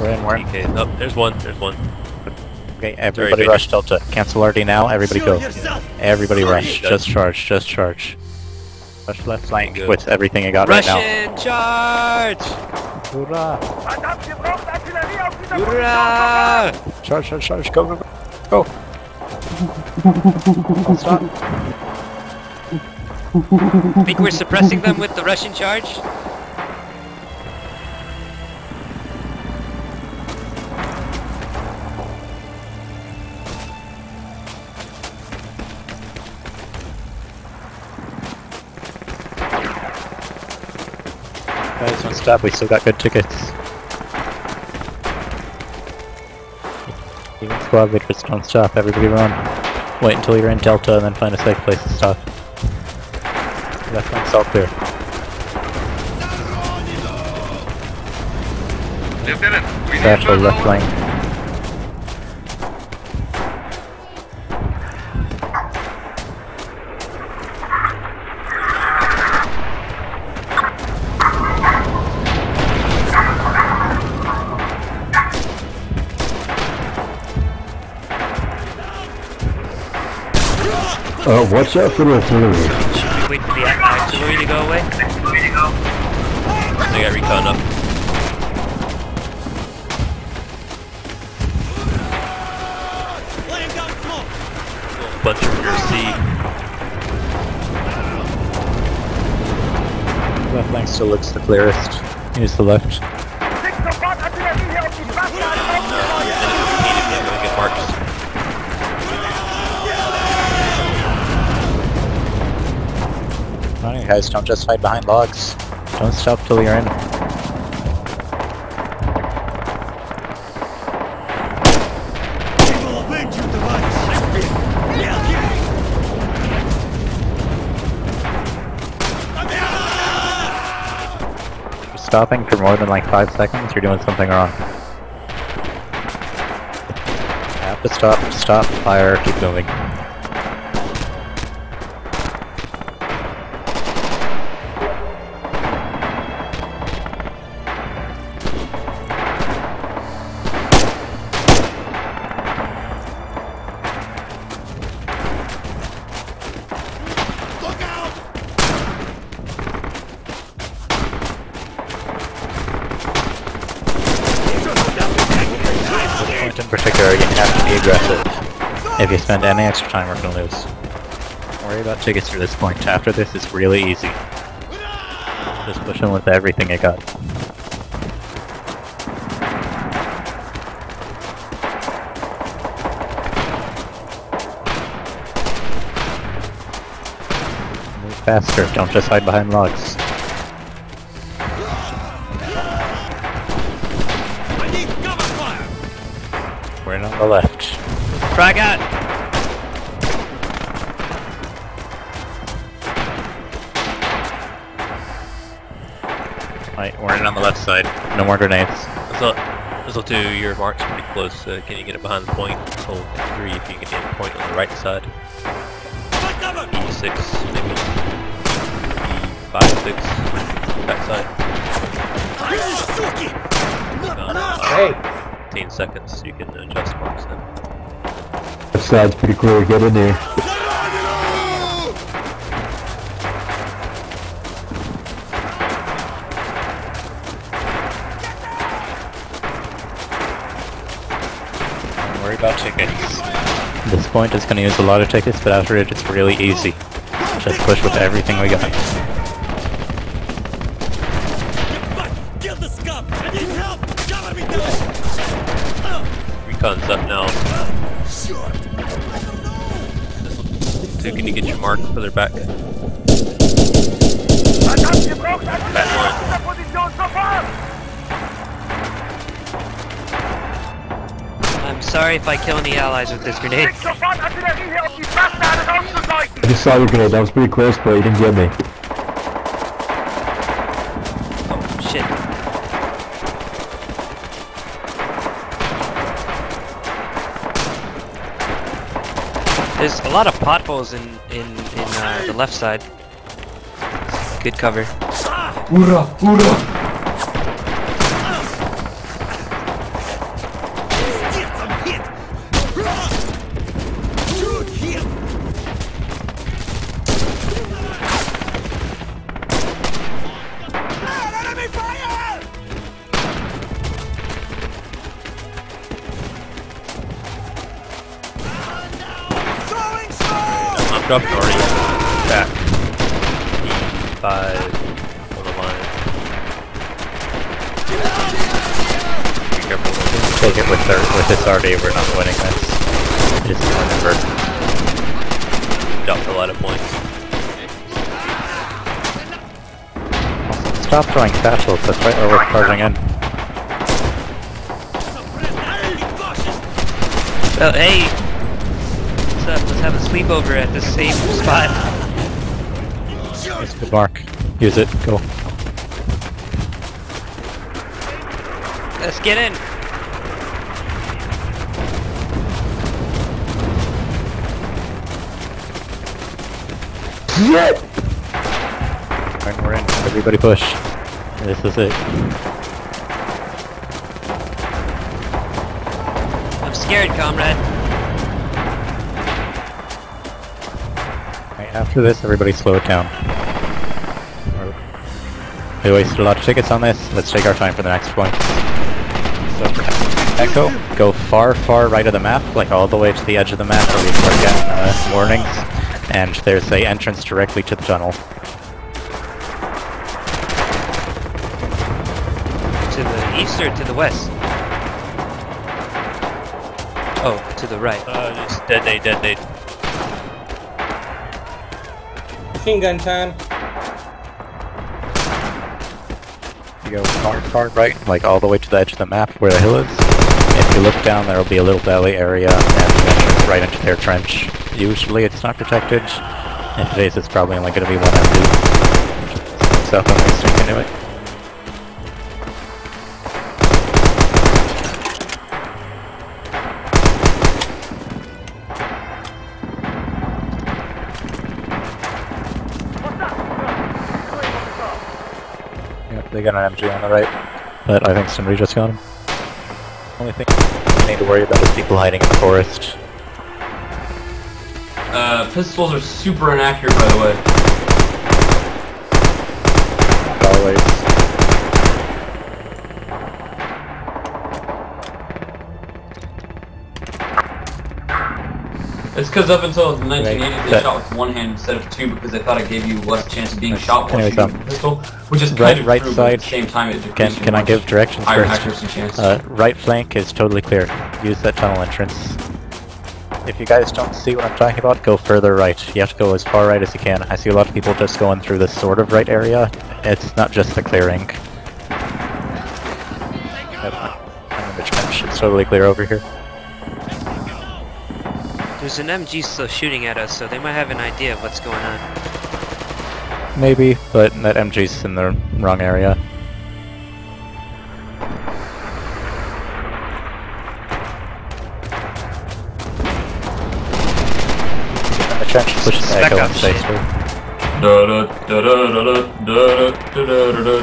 We're in, we're in. Okay, oh, there's one, there's one. Okay, everybody Sorry, rush Delta. Cancel RD now, everybody go. Everybody rush. Done. Just charge, just charge. Rush left flank Good. with everything you got right now. Russian charge! Hoorah! Hoorah! Charge, charge, charge, go, go, go. Go! Don't stop. Think we're suppressing them with the Russian charge? Stop, we still got good tickets. Even squad leaders, don't stop, everybody run. Wait until you're in Delta and then find a safe place to stop. Left flank's all clear. Lieutenant, we further left orders. Flank. Uh, watch out for the artillery. Should we wait for the artillery to go away? They got recon up. Bunch of your C. Left flank still looks the clearest. Use the left. Guys, don't just hide behind logs. Don't stop till you're in. You're stopping for more than like five seconds, you're doing something wrong. Have to stop, stop, fire, keep moving. Aggressive. If you spend any extra time, we're gonna lose. Don't worry about tickets for this point. After this, it's really easy. Just push in with everything you got. Move faster, don't just hide behind logs. We're in on the left. Frag out! Right, we're in on the left side. No more grenades. Missile, missile 2, your mark's pretty close. Uh, can you get it behind the point? Hold 3 if you can get the point on the right side. E6, maybe. E5, 6, back side. Uh, 15 seconds, you can adjust marks then. Left side's pretty clear, get in there. Worry about tickets. This point is going to use a lot of tickets, but after it, it's really easy. Just push with everything we got. Recon's up now. Two, can you get your mark further back? Back I'm sorry if I kill any allies with this grenade. I just saw your grenade, that was pretty close, but you didn't get me. Oh, shit. There's a lot of potholes in in in uh, the left side. Good cover. Dropping already back. E5 on the line. Be careful with it. Take it with their, with this RD, we're not winning this. Just remember. Dropped a lot of points. Stop throwing satchels, that's right where we're charging in. Oh, hey! Up? Let's have a sleepover at the same spot. A good mark. Use it, go. Let's get in! Shit! When we're in, everybody push. This is it. I'm scared, comrade. After this, everybody slow it down. We're- wasted a lot of tickets on this. Let's take our time for the next point. So Echo, go far, far right of the map, like all the way to the edge of the map where we start getting uh, warnings. And there's a entrance directly to the tunnel. To the east or to the west? Oh, to the right. Uh, just detonate, detonate. Machine gun time. You go far, far right, like all the way to the edge of the map where the hill is. If you look down, there will be a little valley area and right into their trench. Usually it's not protected. If today's it's probably only going to be one MD. South on the sneak got an MG on the right, but I think somebody just got him. Only thing we need to worry about is people hiding in the forest. Uh, pistols are super inaccurate, by the way. Always. It's because up until the 1980s they shot with one hand instead of two because they thought it gave you less chance of being shot while shooting um, with a pistol, which is kind right- of right true, side. at the same time it Can can I give directions higher first? accuracy chance. Uh, right flank is totally clear. Use that tunnel entrance. If you guys don't see what I'm talking about, go further right. You have to go as far right as you can. I see a lot of people just going through this sort of right area. It's not just the clearing. Yep, I'm in the trench. It's totally clear over here. There's an MG still shooting at us, so they might have an idea of what's going on. Maybe, but that MG's in the wrong area. And the trench pushes the Spec echo up and stays shit. through. Da da da da da da da da da da.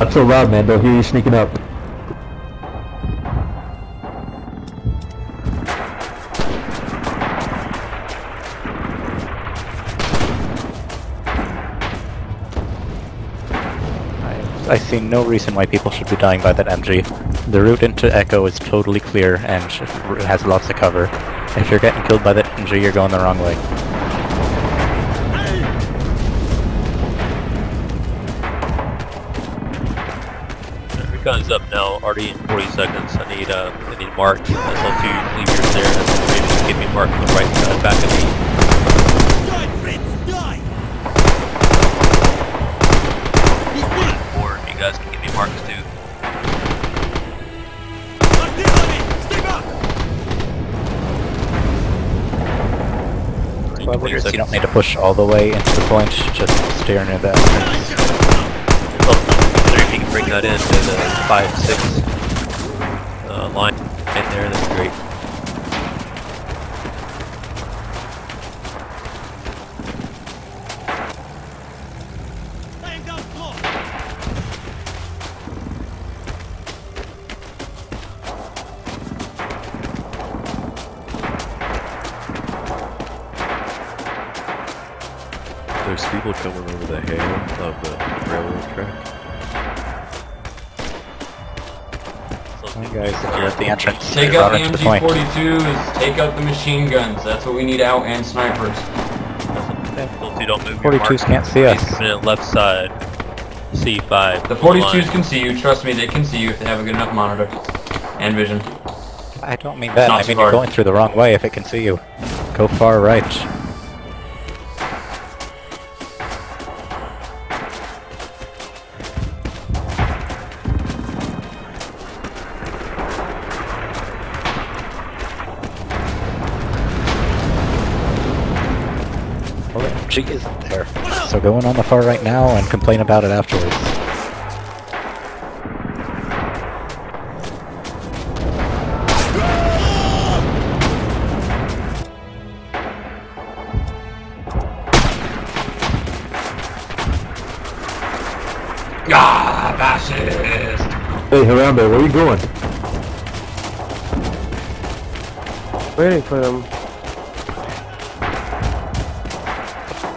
Not so loud, man. They'll hear you sneaking up. I, see no reason why people should be dying by that MG. The route into Echo is totally clear and has lots of cover. If you're getting killed by that MG, you're going the wrong way. Recon's up now, already in 40 seconds. I need, uh, I need Mark, SL2, leave yours there, maybe give me Mark on the right side, back of me. 20 you don't need to push all the way into the point, just steer near the entrance. If you can bring that in to the 5-6 uh, line in there, that'd great. Guys, if you're at the entrance, Take you're out the running to the point. MG42s, take out the machine guns. That's what we need out, and snipers. Those don't move 42s can't see us. Left side. C5. The 42s can see you. Trust me, they can see you if they have a good enough monitor and vision. I don't mean that. I mean you're going through the wrong way if it can see you. Go far right. Well, the MG isn't there. So go in on the far right now and complain about it afterwards. Ah, fascist! Hey, Harambe, where are you going? Waiting for them.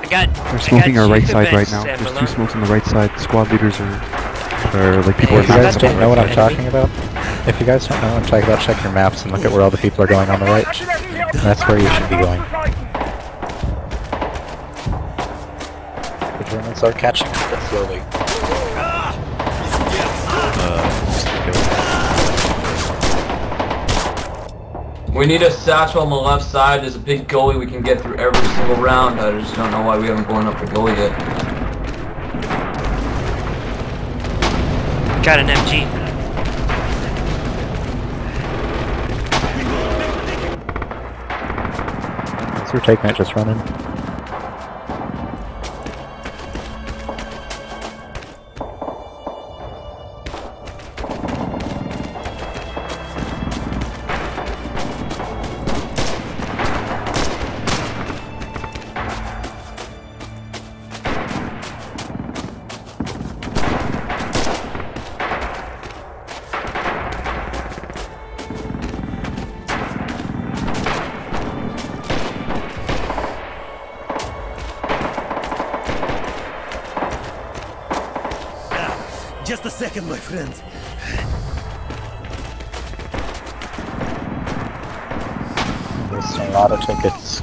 Got. They're smoking I our right side right now. Sam There's two smokes on the right side. Squad leaders are, are like people Hey, are If you guys don't know what I'm talking about, if you guys don't know what I'm talking about, check your maps and look at where all the people are going on the right. That's where you should be going. The Germans are catching up, slowly. We need a satchel on the left side. There's a big goalie we can get through every single round. I just don't know why we haven't blown up the gully yet. Got an MG. So we're taking it, just running. Just a second, my friend. There's a lot of tickets.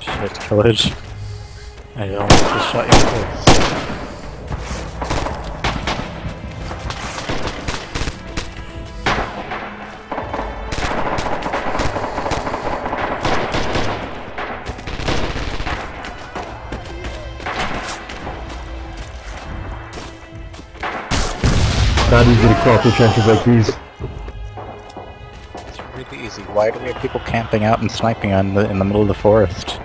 Shit, Killage. I almost just shot you Not easy to cross the trenches like these. It's really easy. Why do we have people camping out and sniping on the, in the middle of the forest?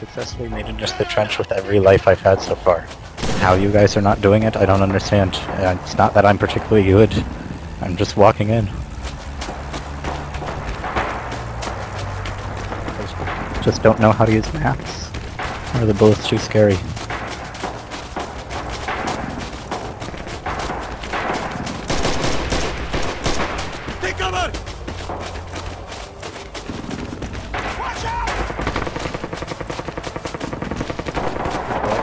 Successfully made it just the trench with every life I've had so far. How you guys are not doing it, I don't understand. Uh, It's not that I'm particularly good. I'm just walking in. Just don't know how to use maps. Or the bullets too scary. Take cover!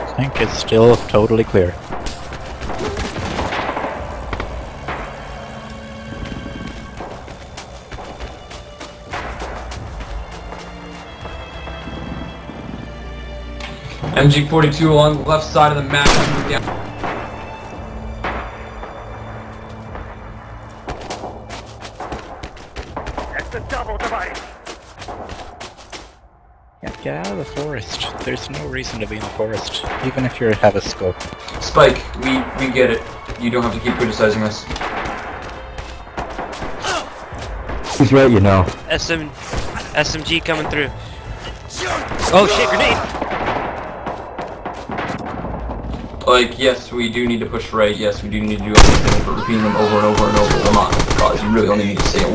I think it's still totally clear. MG42 along the left side of the map. That's the double device. Yeah, get out of the forest. There's no reason to be in the forest, even if you have a scope. Spike, we, we get it. You don't have to keep criticizing us. He's right, you know. SM, SMG coming through. Oh shit, grenade! Like, yes, we do need to push right. Yes, we do need to do everything, but repeating them over and over and over not cause. You really only need to say it